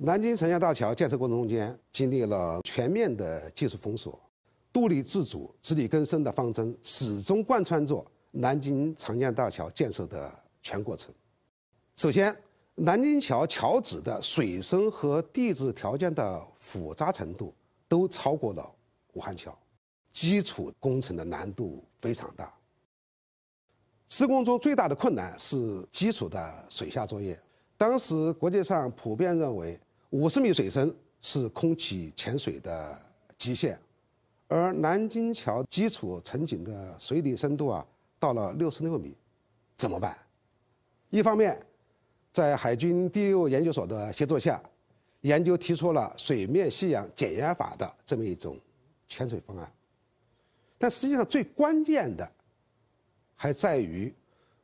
南京长江大桥建设过程中间，经历了全面的技术封锁，独立自主、自力更生的方针始终贯穿着南京长江大桥建设的全过程。首先，南京桥桥址的水深和地质条件的复杂程度都超过了武汉桥，基础工程的难度非常大。施工中最大的困难是基础的水下作业。当时国际上普遍认为。五十米水深是空气潜水的极限，而南京桥基础沉井的水底深度啊，到了六十六米，怎么办？一方面，在海军第六研究所的协助下，研究提出了水面吸氧减压法的这么一种潜水方案，但实际上最关键的，还在于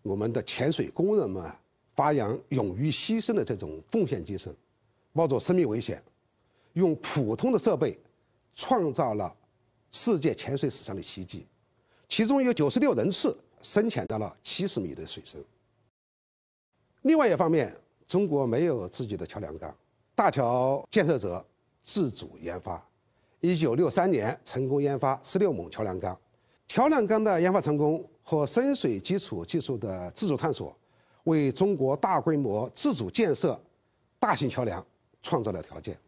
我们的潜水工人们发扬勇于牺牲的这种奉献精神。冒着生命危险，用普通的设备，创造了世界潜水史上的奇迹。其中有九十六人次深潜到了七十米的水深。另外一方面，中国没有自己的桥梁钢，大桥建设者自主研发。一九六三年成功研发十六锰桥梁钢。桥梁钢的研发成功和深水基础技术的自主探索，为中国大规模自主建设大型桥梁。创造了条件。